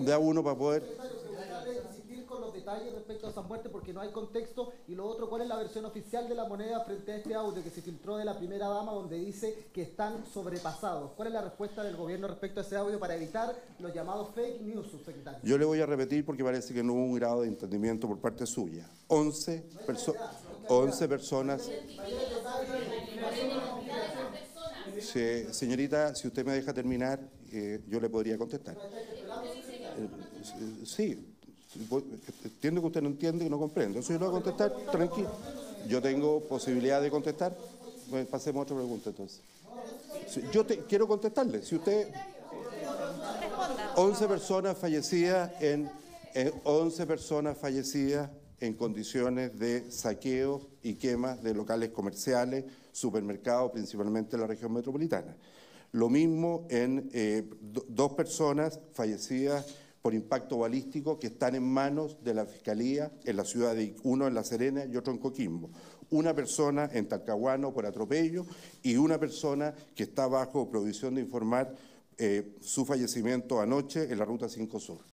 da uno para poder... con los detalles respecto a esa muerte porque no hay contexto y lo otro, ¿cuál es la versión oficial de la moneda frente a este audio que se filtró de la primera dama donde dice que están sobrepasados? ¿Cuál es la respuesta del gobierno respecto a ese audio para evitar los llamados fake news, subsecretario? Yo le voy a repetir porque parece que no hubo un grado de entendimiento por parte suya. 11, perso 11 personas... Sí, señorita, si usted me deja terminar, eh, yo le podría contestar. Eh, sí, entiendo que usted no entiende y no comprende. Entonces yo le voy a contestar tranquilo. Yo tengo posibilidad de contestar. Pues pasemos a otra pregunta entonces. Yo quiero contestarle. Si usted... 11 personas fallecidas en, en 11 personas fallecidas en condiciones de saqueo y quema de locales comerciales, supermercados, principalmente en la región metropolitana. Lo mismo en eh, dos personas fallecidas por impacto balístico que están en manos de la Fiscalía en la ciudad de uno en La Serena y otro en Coquimbo. Una persona en Talcahuano por atropello y una persona que está bajo provisión de informar eh, su fallecimiento anoche en la Ruta 5 Sur.